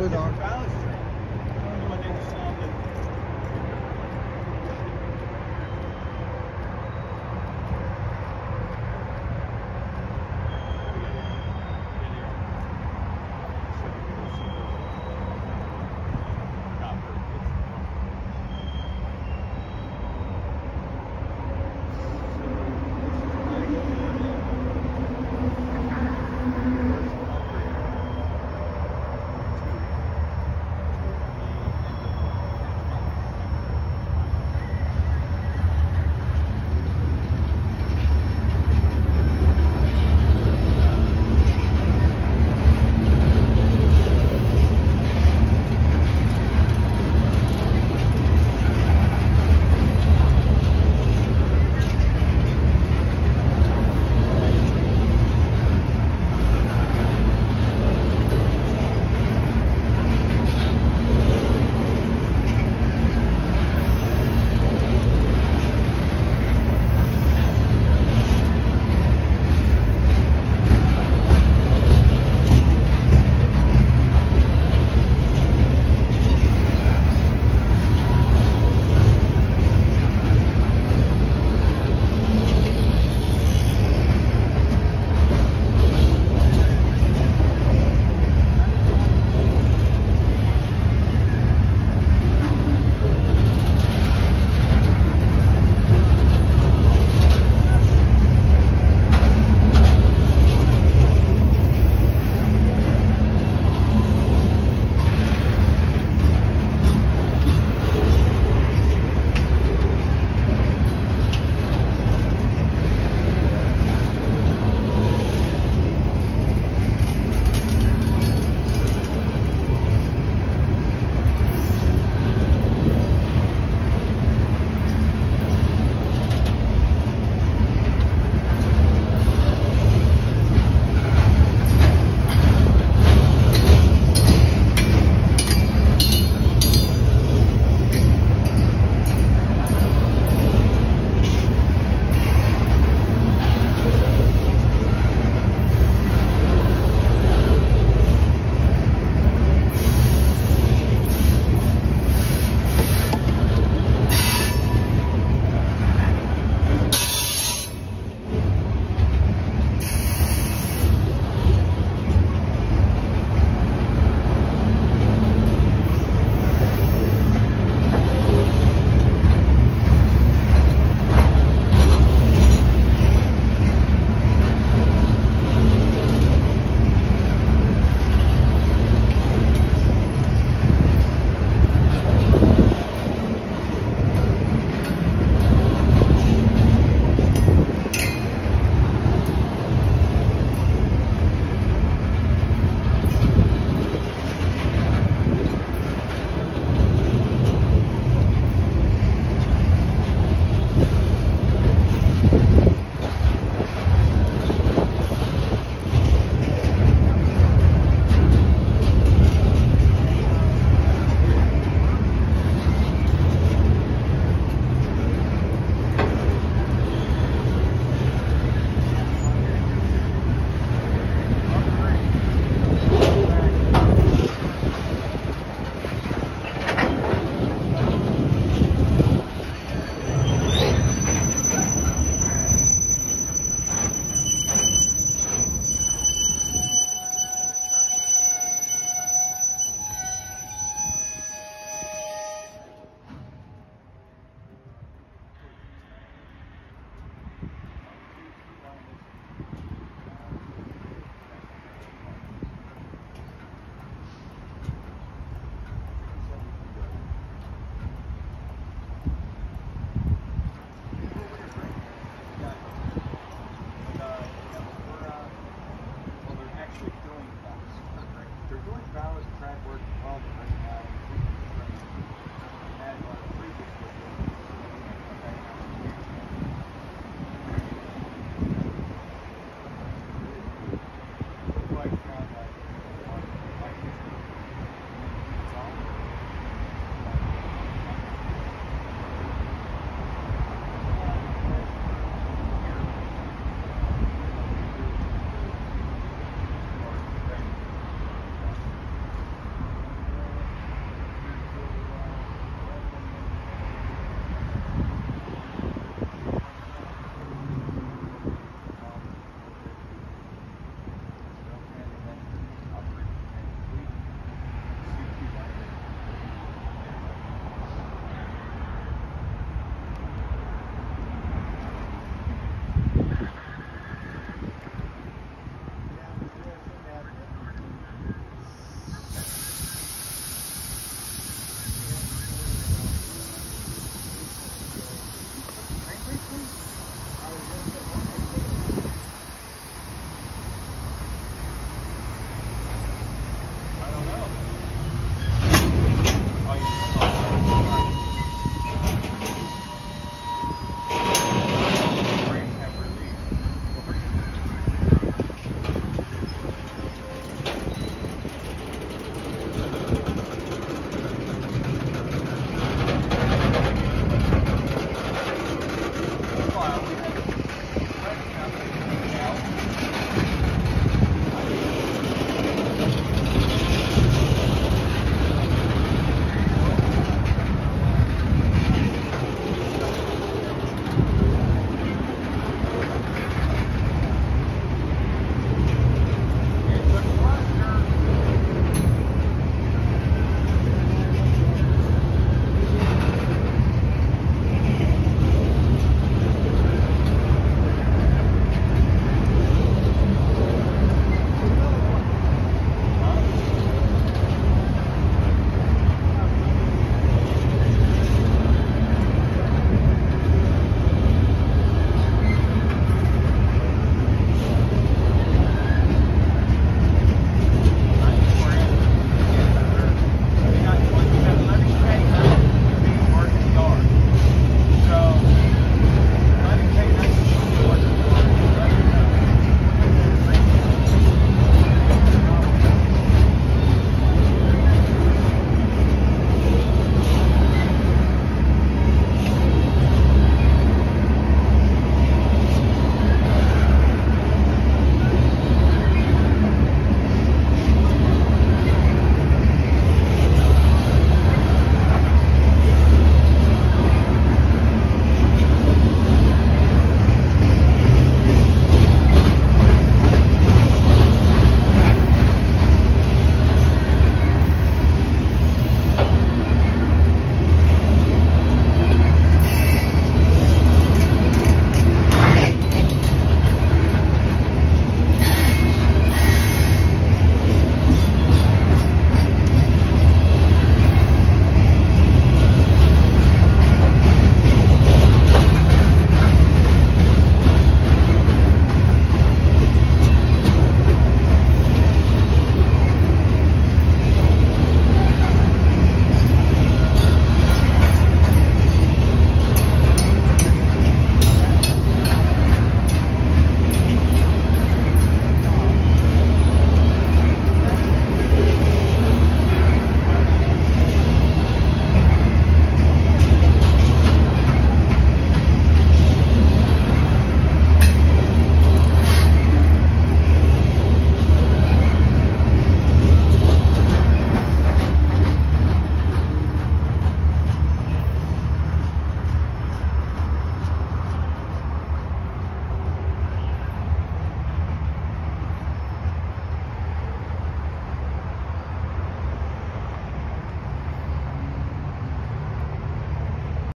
Hold on.